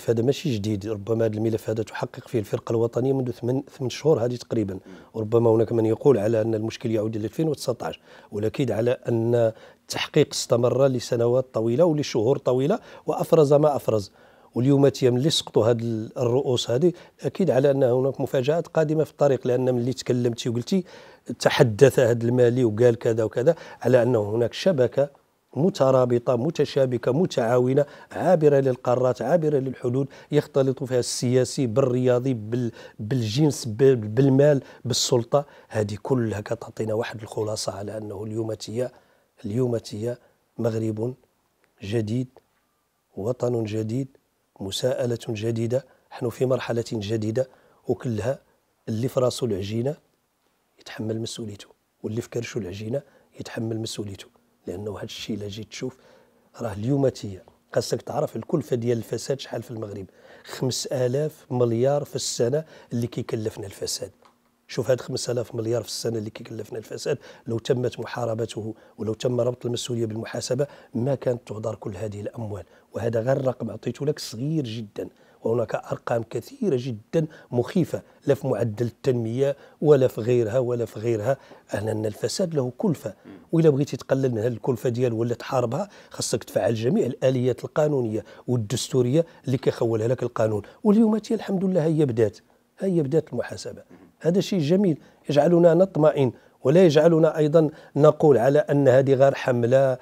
الملف هذا ماشي جديد. ربما هذا الملف هذا تحقق فيه الفرقة الوطنية منذ ثمان ثمان شهور هذه تقريبا. وربما هناك من يقول على أن المشكل يعود إلى 2019 والاكيد على أن التحقيق استمر لسنوات طويلة ولشهور طويلة وأفرز ما أفرز. واليوم تيام اللي سقطوا هذه الرؤوس هذه أكيد على أن هناك مفاجآت قادمة في الطريق لأن ملي تكلمتي وقلتي تحدث هذا المالي وقال كذا وكذا على انه هناك شبكة مترابطة متشابكة متعاونة عابرة للقارات عابرة للحدود يختلط فيها السياسي بالرياضي بالجنس بالمال بالسلطة. هذه كلها كتعطينا واحد الخلاصة على أنه اليومتية اليومتية مغرب جديد وطن جديد مساءلة جديدة. نحن في مرحلة جديدة وكلها اللي في راسه العجينة يتحمل مسؤوليته واللي في كرشه العجينة يتحمل مسؤوليته. لأنه هذا الشيء إلا جيت تشوف راه اليوماتيه خاصك تعرف الكلفه ديال الفساد شحال في المغرب؟ 5000 مليار في السنة اللي كيكلفنا الفساد. شوف هاد 5000 مليار في السنة اللي كيكلفنا الفساد لو تمت محاربته ولو تم ربط المسؤولية بالمحاسبة ما كانت تهدر كل هذه الأموال. وهذا غير رقم أعطيته لك صغير جدا. وهناك أرقام كثيرة جدا مخيفة لا في معدل التنمية ولا في غيرها ولا في غيرها. أن الفساد له كلفة وإلا بغيتي تقلل من هذه الكلفة ديال ولا تحاربها خاصك تفعل جميع الآليات القانونية والدستورية اللي كيخولها لك القانون. واليوم الحمد لله هي بدات هي بدات المحاسبة. هذا شيء جميل يجعلنا نطمئن ولا يجعلنا أيضا نقول على أن هذه غير حملة.